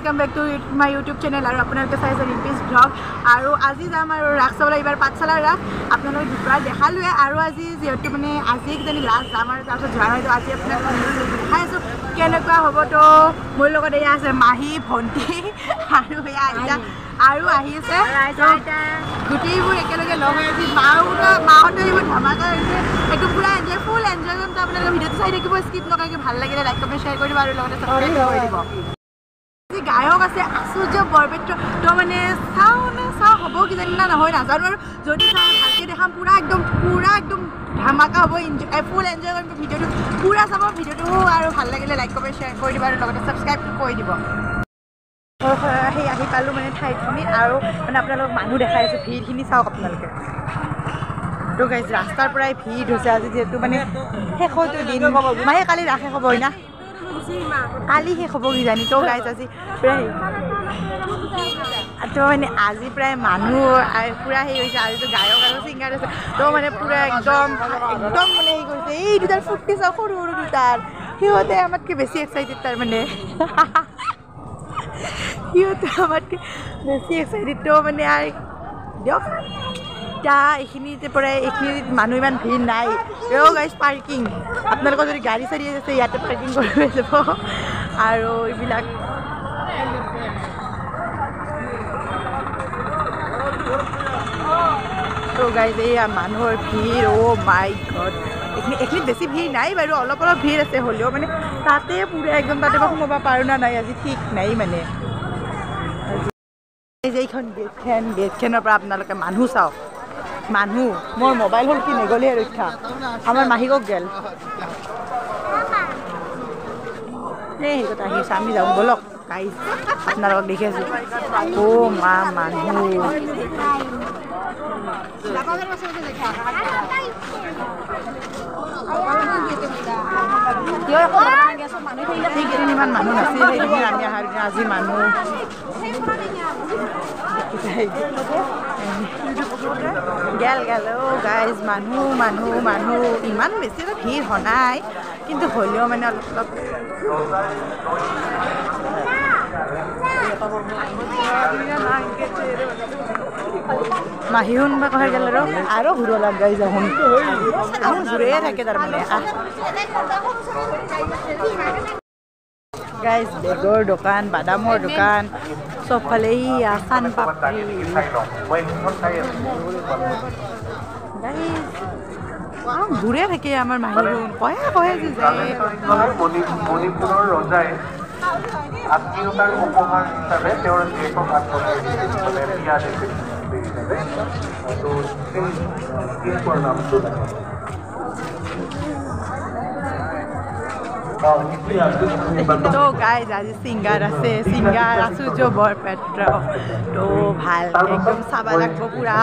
Welcome back to my YouTube channel আৰু আপোনালোকে চাইছে ৰিম্পিজ ব্লগ আৰু আজি যাম আৰু ৰাস চাবলৈ এইবাৰ পাঠশালাৰ ৰাস। আপোনালোকে দুটা দেখালোৱে আৰু আজি যিহেতু মানে আজি কিজানি লাষ্ট যাম আৰু তাৰপিছত যোৱা হয়তো আজি আপোনালোকক দেখাই আছোঁ। কেনেকুৱা হ'ব তো মোৰ লগত এয়া আছে মাহী ভণ্টি আৰু এয়া আইতা আৰু আহি আছে। গোটেইবোৰ একেলগে লগ হৈ আছে। মাহঁতো মাহঁতে এইবোৰ ধামাকা হৈছে। এইটো পূৰা এনজয় ফুল এনজয় কৰিম তো আপোনালোকে ভিডিঅ'টো চাই থাকিব স্কিপ নকৰাকৈ। ভাল লাগিলে লাইক কমেণ্ট শ্বেয়াৰ কৰিব আৰু লগতে ছাবস্ক্ৰাইব কৰি দিব। গায়ক আছে আচুৰ্য বৰপেত্ৰ তো মানে চাওঁ নে চাওঁ হ'ব কিজানি না নহয় নাজানো আৰু যদি চাওঁ ভালকৈ দেখাম পূৰা একদম পূৰা একদম ধামাকা হ'ব এনজয় ফুল এনজয় কৰিম ভিডিঅ'টো পূৰা চাব ভিডিঅ'টো আৰু ভাল লাগিলে লাইক কমেণ্ট শ্বেয়াৰ কৰি দিব আৰু লগতে ছাবস্ক্ৰাইবটো কৰি দিব। সেই আহি পালোঁ মানে ঠাইখিনিত আৰু মানে আপোনালোকক মানুহ দেখাই আছোঁ ভিৰখিনি চাওক আপোনালোকে। তো ৰাস্তাৰ পৰাই ভিৰ হৈছে আজি যিহেতু মানে শেষতো দিন মায়ে কালি ৰাস শেষ হ'ব হয় না? কালি শেষ হ'ব কিজানি তো গাইজ আজি তো মানে আজি প্ৰায় মানুহ পূৰা হেৰি হৈছে আজিতো গায়ক আৰু ছিংগাৰ আছে। তো মানে পূৰা একদম একদম মানে হেৰি কৰিছে। এই দুটাৰ ফূৰ্তি চাওক সৰু সৰু দুটাৰ সিহঁতে আমাতকৈ বেছি এক্সাইটেড তাৰমানে সিহঁতে আমাতকৈ বেছি এক্সাইটেড তো মানে আৰু দিয়ক। এতিয়া এইখিনিতে পৰাই এইখিনিত মানুহ ইমান ভিৰ নাই। ৰ' গাইজ পাৰ্কিং আপোনালোকৰ যদি গাড়ী চাড়ী আছে ইয়াতে পাৰ্কিং কৰি লৈ যাব আৰু এইবিলাক। গাইজ মানুহৰ ভিৰ অ' মাই গড এইখিনি এইখিনিত বেছি ভিৰ নাই বাৰু অলপ অলপ ভিৰ আছে হ'লেও মানে তাতে পূৰা একদম তাতে মই সোমাব পাৰোঁ না নাই আজি ঠিক নাই মানে। এইখন গেটখন গেটখনৰ পৰা আপোনালোকে মানুহ চাওক। মানুহ মোৰ মোবাইল হ'ল কি নগ'লে ৰক্ষা আমাৰ মাহীকক গেল। এই কথা আহিছে আমি যাওঁ ব'লক। আপোনালোকক দেখি আছোঁ। অ' মা মানুহ। সেইকেইদিন মানুহ নাছিল সেইকেইদিন আমি অহাৰ আজি মানুহ। গেল গেল অ' গাইজ মানুহ মানুহ মানুহ। ইমান বেছি এটা ভিৰ হোৱা নাই কিন্তু হ'লেও মানে অলপ অলপ। মাহী শুনবা কহে গেল আৰু? আৰু ঘূৰিব লাগ গাই যাওঁ আহোঁ ঘূৰিয়ে থাকে তাৰমানে গাইজ বেগৰ দোকান বাদামৰ দোকান। চান পাপৰি ঘূৰে থাকে আমাৰ মাহীবোৰ কয়ে কয়ে যে ত' গাইজ আজি ছিংগাৰ আছে ছিংগাৰ আচুৰ্য বৰপেত্ৰ তো ভাল একদম চাব লাগিব পূৰা।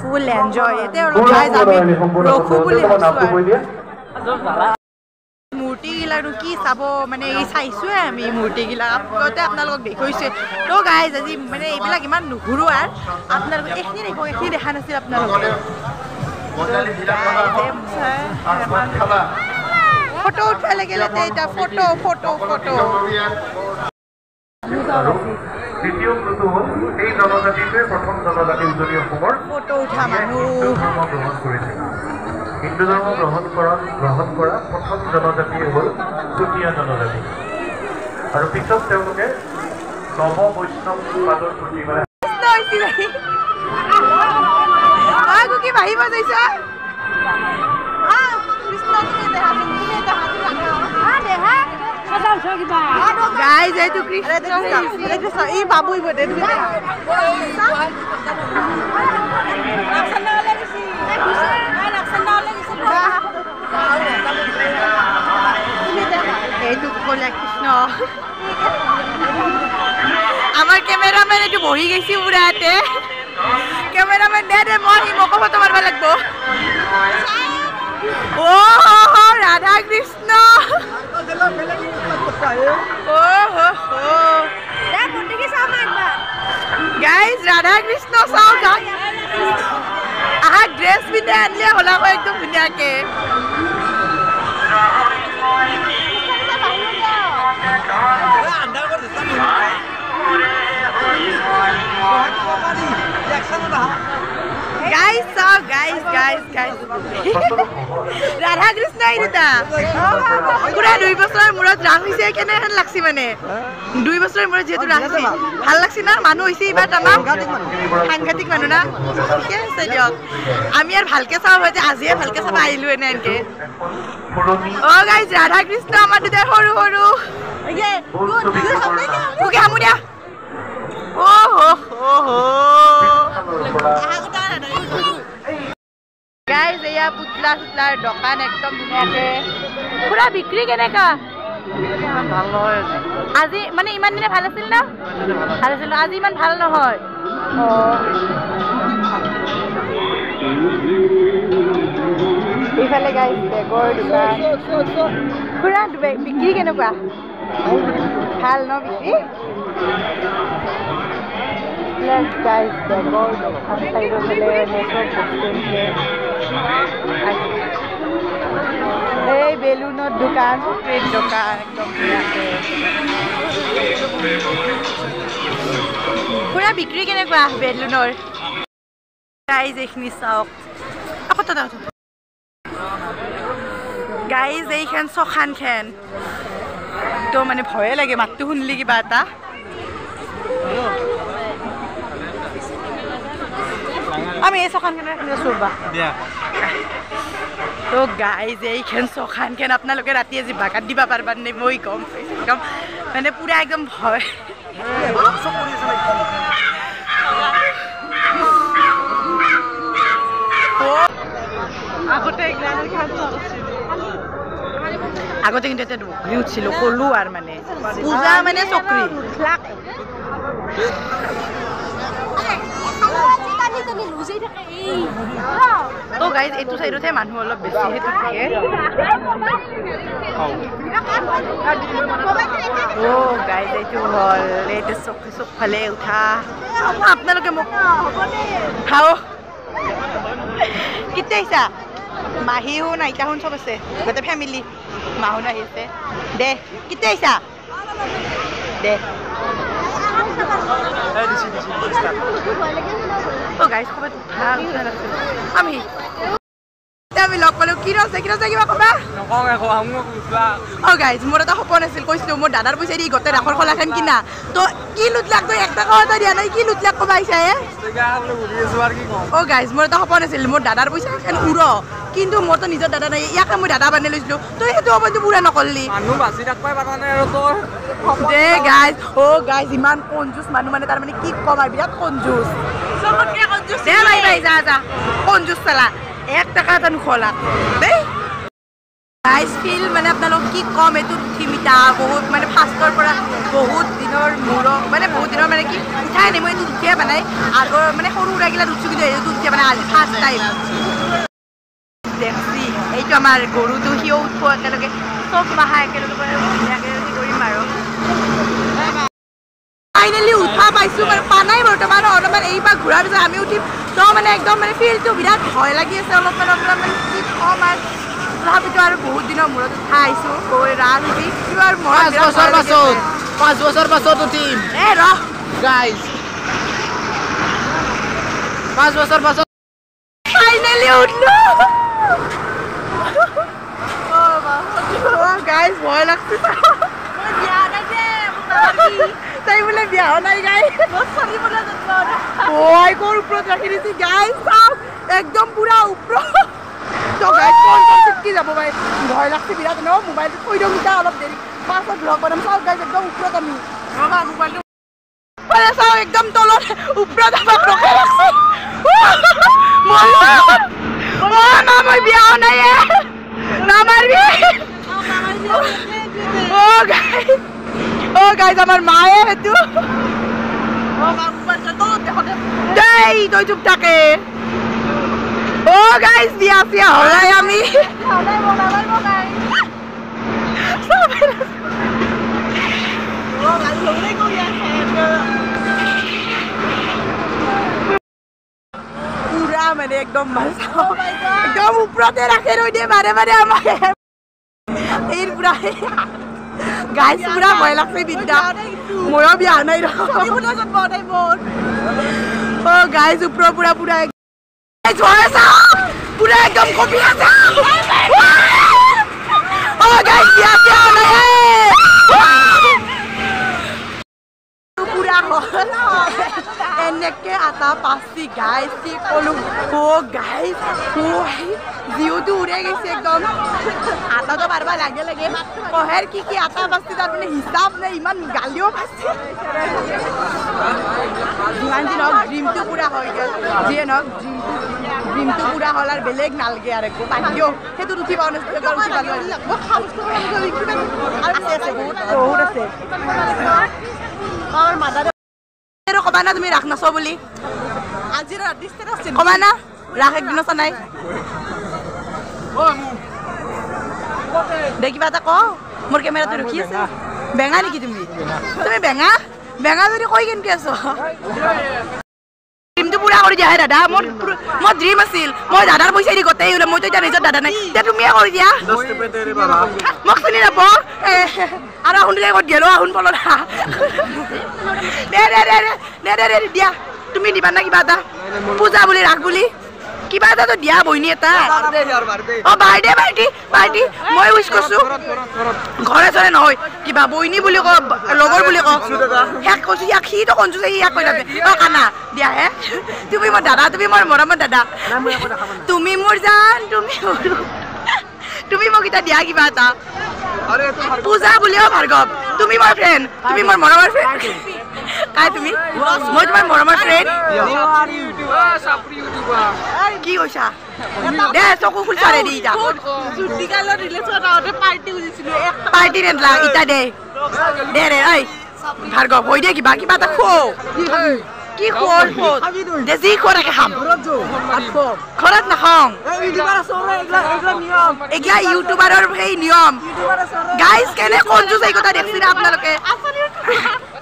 ফুল এনজয় এতিয়া গাইজ আমি বুলি কি চাব মানে এই আমি মূৰ্তিগিলাক আগতে আপোনালোকক দেখুৱাইছে। তো গাইজ আজি মানে এইবিলাক ইমান নুঘূৰো আৰু। আপোনালোকক এইখিনি এইখিনি দেখা নাছিল আপোনালোকে ফটো উঠবা লাগিলে এতিয়া ফটো ফটো ফটো আৰু দ্বিতীয় বস্তু হ'ল এই জনজাতিটোৱে প্ৰথম জনজাতি উজনি অসমৰ। ফটো উঠা মানুহ। হিন্দু ধৰ্ম গ্ৰহণ কৰিছিল হিন্দু ধৰ্ম গ্ৰহণ কৰা গ্ৰহণ কৰা প্ৰথম জনজাতিয়ে হ'ল চুতীয়া জনজাতি। আৰু পিছত তেওঁলোকে নৱ বৈষ্ণৱ বাদৰ প্ৰতি মানে আগু কি ভাবিব যাইছা গাইজ এইটো কৃষ্ণ ই বাবুই বটে এইটো ক'লে কৃষ্ণ। আমাৰ কেমেৰামেন এইটো বহি গৈছে পুৰা ইয়াতে কেমেৰামেন দে দে মই সি মোকো ফটো মাৰিব লাগিব। ৰাধা কৃষ্ণ চাওঁ যাওঁ আহা ড্ৰেছ পিন্ধাই আনিলে হ'ল একদম ধুনীয়াকৈ আন্ধাৰ ৰাধা কৃষ্ণ দুটা। পুৰা দুই বছৰৰ মূৰত ৰাস হৈছে কেনেহেন লাগছি মানে? দুই বছৰৰ মূৰত যিহেতু ৰাস হৈছে। ভাল লাগছি না? মানুহ হৈছে এইবাৰ তামাম। সাংঘাতিক মানুহ না? ঠিকে আছে দিয়ক। আমি আৰু ভালকে চাব হয় যে আজিয়ে ভালকে চাব আহিলো এনে এনেকে। অ গাইজ ৰাধা কৃষ্ণ আমাৰ দুটাৰ সৰু সৰু। সামু দিয়া অ হ হ হ পিছফালৰ পৰা গাইজ এয়া পুতলা চুতলাৰ দোকান একদম ধুনীয়াকে। পুৰা বিক্ৰী কেনেকা? ভাল নহয় আজি মানে ইমান দিনে ভাল আছিল না? ভাল আছিল। ন? আজি ইমান ভাল নহয়। বেগৰ দোকান। পুৰা বে- বিক্ৰী কেনেকুৱা? ভাল ন বিক্ৰী? দোকান চাইডৰ ফালে এনে চব বস্তু এনেকে আছে। এই বেলুনৰ দোকান স্প্ৰেড দোকান একদম ধুনীয়াকে। পুৰা বিক্ৰী কেনেকুৱা বেলুনৰ? গাইজ এইখিনি চাওক। আকৌ গাইজ এইখন চখান খেন। একদম মানে ভয়ে লাগে মাতটো শুনিলে কিবা এটা। আমি এই তো গাইজ এইখন চখানখন আপোনালোকে ৰাতি আজি বাগাত দিব পাৰিবা নে মই গম পাইছোঁ একদম মানে পূৰা একদম ভয় আগতে আগতে কিন্তু এটা বকৰি উঠিছিলোঁ ক'লো আৰু মানে পূজা মানে চকৰি তো গাইজ এইটো চাইডতহে মানুহ অলপ বেছি সেইটো থাকে। অ' গাইজ এইটো হ'ল। এইটো চকী চবফালে উঠা। আপোনালোকে মোক খাওঁ। কেতিয়া আহিছা? মাহীহোন আইতাহোন চব আছে। গোটেই ফেমিলি মাহোন আহি আছে। দে কেতিয়া আহিছা? দে। গাইজ ক'ৰবাত আমি আমি লগ পালোঁ কি ৰছে কি ৰছে কিবা ক'বা নকওঁ একো আমক উঠলা অ গাইজ মোৰ এটা সপোন আছিল কৈছিলো মোৰ দাদাৰ পইচা দি গোটেই ৰাসৰ খোলাখন কিনা তো কি লুটলাক তই এক টকাও এটা দিয়া নাই কি লুটলাক ক'বা আহিছা হে জেগা বোলে ঘূৰি আছো আৰু কি কওঁ অ গাইজ মোৰ এটা সপোন আছিল মোৰ দাদাৰ পইচা এখন উৰ কিন্তু মোৰতো নিজৰ দাদা নাই ইয়াকে মই দাদা বান্ধি লৈছিলো তই সেইটো সপোনটো পুৰা নকৰলি দে গাইজ অ গাইজ ইমান কঞ্জুচ মানুহ মানে তাৰমানে কি ক'ম আৰু বিৰাট কঞ্জুচ চবতকে কঞ্জুচ দে বাই বাই যা যা কঞ্জুচ চালা এক টকা এটা দেই গাইজ ফিল মানে আপোনালোক কি ক'ম এইটো থিমিতা বহুত মানে ফাৰ্ষ্টৰ পৰা বহুত দিনৰ মূৰত মানে বহুত দিনৰ মানে কি উঠাই আনি মই এইটো উঠিয়ে বনাই আগৰ মানে সৰু সুৰাগিলাত উঠছোঁ কিন্তু এইটো উঠিয়ে মানে আজি ফাৰ্ষ্ট টাইম দেখছি এইটো আমাৰ গৰুটো সিও উঠব একেলগে চব মাহা একেলগে ধুনীয়াকে কৰিম আৰু। ফাইনেলি উঠা পাইছোঁ মানে পা নাই বৰ্তমান অলপমান এইবাৰ ঘূৰাৰ পিছত আমি উঠিম। তো মানে একদম মানে ফিলটো বিৰাট ভয় লাগি আছে অলপমান অলপমান কি ক'ম আৰু। তথাপিতো আৰু বহুত দিনৰ মূৰত উঠা আহিছোঁ গৈ ৰাস উঠি মনত পাঁচ বছৰ পাছত। পাঁচ বছৰ পাছত উঠিম। এ ৰহ। গাইজ পাঁচ বছৰ পাছত ফাইনেলি উঠলো। গাইজ ভয় লাগছে। তাই বোলে বিয়া হোৱা নাই গাই ওপৰত ৰাখি দিছে গাই চাওক একদম পুৰা ওপৰত। তো গাই কোন কোন চিটকি যাব গাই ভয় লাগছে বিৰাট ন মোবাইলটো থৈ দিওঁ এতিয়া অলপ দেৰি পাছত ব্লগ বনাম। চাওক গাইজ একদম ওপৰত আমি। ৰ'বা মোবাইলটো মানে চাওক একদম তলত। ওপৰত আমাক ৰখাই ৰাখছে মা মই বিয়া হোৱা নাই এ। নামাৰিবি অ' গাইজ অ' গাইজ আমাৰ মায়ে সেইটো। দেই তই চুপ থাকে অ' গাইজ বিয়া চিয়া হলাই আমি। পুৰা মানে একদম ওপৰতে ৰাখে ৰৈ দিয়ে বাৰে বাৰে আমাক। এই পুৰা গাইজ পুৰা ভয় লাগছে বিদ্যা ময়ো বিয়া নাই ৰ অ গাইজ ওপৰৰ পুৰা পুৰা Guys, ভয় চাওক পুৰা একদম কপি আছে অ গাইজ বিয়া বিয়া ওলাই পুৰা হ'ল এনেকে আটা পাচি গাইজ কি ক'লো অ অ জিঅ'টো উৰাই গৈছে একদম আটাটো পাৰবা লাগে লাগে কহেৰ কি কি আটা পাচি তাৰ মানে হিচাপ নাই ইমান গালিও পাইছে যিমান যি নহওক ড্ৰিমটো পুৰা হৈ গ'ল যিয়ে নহওক ড্ৰিমটো ড্ৰিমটো পুৰা হ'ল আৰু বেলেগ নালগে আৰু একো সেইটোত আছে আছে বহুত বহুত আছে আমাৰ মাদাৰে আৰু ক'বা না তুমি ৰাস নাচ বুলি? আজি ৰাতি ক'বা না ৰাস একদিন নচা নাই? দে কিবা এটা ক। মোৰ কেমেৰাটো ৰখি আছে। বেঙা নেকি তুমি? তুমি বেঙা? বেঙা যদি কৈ কেনেকে আছ? ড্ৰিমটো পুৰা কৰি দিয়া দাদা। মোৰ মোৰ ড্ৰিম আছিল। মই দাদাৰ পইচা দি গোটেই ওলাই মইতো এতিয়া নিজৰ দাদা নাই এতিয়া তুমিয়ে কৰি দিয়া। মোক চিনি নাপাওঁ। এ, আৰু আহোন ক'ত গেলো আহোন পলত। দে দে দে দে দে দিয়া। তুমি দিবা না কিবা এটা। পূজা বুলি ৰাস বুলি। কিবা এটাতো দিয়া বহিনী এটা। অ বাৰ্থডে পাৰ্টি পাৰ্টি মই উইচ কৰিছো ঘৰে চৰে নহয়। কিবা বইনী বুলি ক লগৰ বুলি ক শেষ কৈছো ইয়াক সিটো কনজুচ ইয়াক কৈ থাকে। অ কানা দিয়া হে। তুমি মোৰ দাদা তুমি মোৰ মৰমৰ দাদা। তুমি মোৰ জান তুমি তুমি মোক এতিয়া দিয়া কিবা এটা। পূজা বুলিও ভাৰ্গৱ। তুমি মোৰ ফ্ৰেণ্ড তুমি মোৰ মৰমৰ ফ্ৰেণ্ড কাই তুমি? মই তোমাৰ মৰমৰ ফ্ৰেণ্ড কি কৈছা? দে চকু খুলছা দি দে। ভাৰ্গৱ হৈ দে কিবা কিবা এটা খো কি খোৰ দে যি খোৱা তাকে খাম। ঘৰত নাখাওঁ। এগিলা ইউটিউবাৰৰ সেই নিয়ম। গাইজ কেনে কনজুচ এই কথা দেখছি না আপোনালোকে?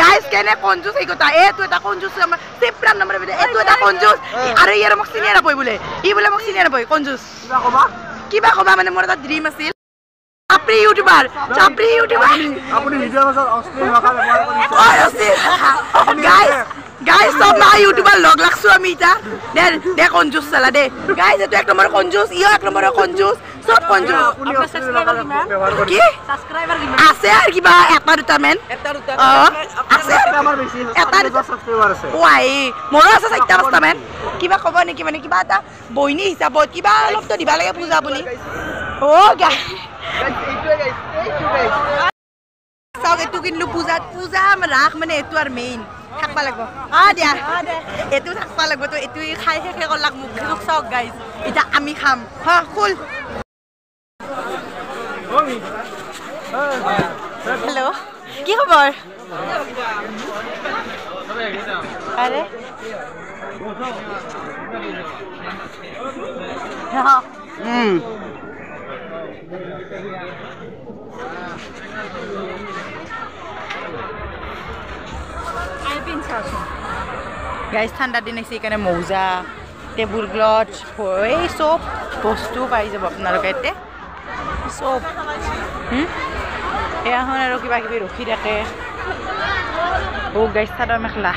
গাইজ কেনে কনজুচ এই কথা? এইটো এটা কনজুচ আমাৰ চেপ্ৰাম নম্বৰ এইটো এটা কনজুচ। আৰু ইয়াৰ মোক চিনিয়ে নাপায় বোলে। ই বোলে মোক চিনিয়ে নাপায়। কনজুচ। কিবা ক'বা? মানে মোৰ এটা ড্ৰিম আছিল। চাপৰি ইউটিউবাৰ। চাপৰি ইউটিউবাৰ। গাইজ গাইজ চব মা ইউটিউবাৰ লগ লাগছো আমি এতিয়া দে দে কনজুচ চালা দে গাইজ এইটো এক নম্বৰ কনজুচ ইও এক নম্বৰ কনজুচ চব কনজুচ কি আছে আৰু কিবা এটা দুটামান অ আছে এটা দুটা ৱাই মোৰো আছে চাৰিটা পাঁচটামান কিবা ক'ব নেকি মানে কিবা এটা বইনী হিচাপত কিবা অলপতো দিবা লাগে পূজা বুলি অ' গাই চাওক এইটো কিনিলো পূজাত পূজা ৰাস মানে এইটো আৰু মেইন থাকবা লাগিব। অঁ দিয়া। এইটো থাকবা লাগিব তো এইটো খাই শেষে কৰলাক মোক মোক চাওক গাইজ এতিয়া আমি খাম। হা খুল। হেল্ল' কি খবৰ? আৰে। গাইজ ঠাণ্ডা দিন আহিছে সেইকাৰণে মৌজা টেবুল ক্লথ এই চব বস্তু পাই যাব আপোনালোকে ইয়াতে। চব? এয়াখন আৰু কিবা কিবি ৰখি থাকে। অ গাইজ চাদৰ মেখেলা।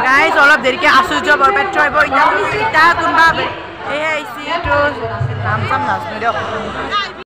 গাইজ অলপ দেৰিকে আচুৰ্য বৰপেত্ৰ আহিব এতিয়া এতিয়া কোনোবা সেয়ে আহিছে এইটো নাম চাম নাজানো দিয়ক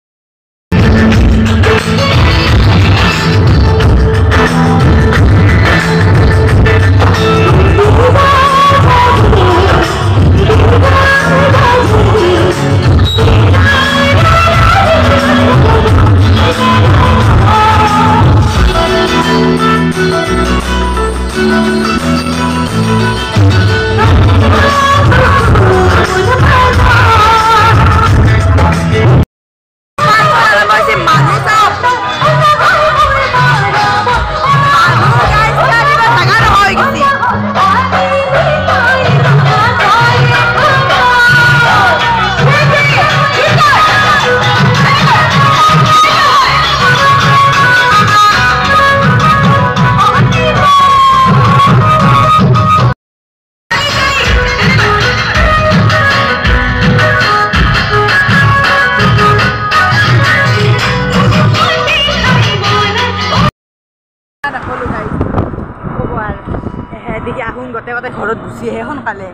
বেলুন গোটেই গোটেই ঘৰত গুচি আহে সোনকালে।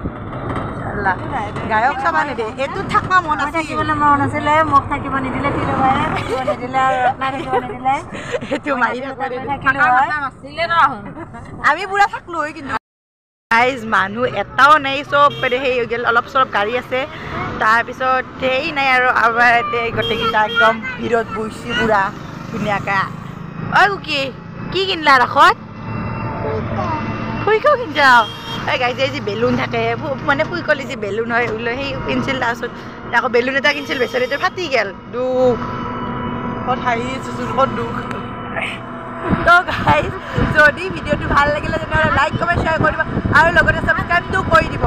গায়ক চাবা নেদে এইটো থাকা মন আছে থাকিবলৈ মন আছিলে মোক থাকিব নিদিলে সেইটো মাৰি আমি পুৰা থাকলো হয় কিন্তু। গাইজ মানুহ এটাও নাই চব সেই হৈ গ'ল অলপ চলপ গাড়ী আছে। তাৰপিছত সেই নাই আৰু আমাৰ ইয়াতে গোটেইকেইটা একদম ভিৰত বহিছে পুৰা। ধুনীয়াকৈ। ঐ কি কি কিনলা ৰাসত? ফুইকো কিনছা এই গাইজ এই যে বেলুন থাকে মানে ফুইকলি যে বেলুন হয় ওলাই সেই কিনছিল তাৰপিছত আকৌ বেলুন এটা কিনছিল বেচাৰীটো ফাটি গ'ল। দুখ। ক'ত হাঁহি আছোঁ ক'ত দুখ। তো গাইজ যদি ভিডিঅ'টো ভাল লাগিলে তেনেহ'লে লাইক কমেণ্ট শ্বেয়াৰ কৰিব আৰু লগতে ছাবস্ক্ৰাইবটো কৰি দিব।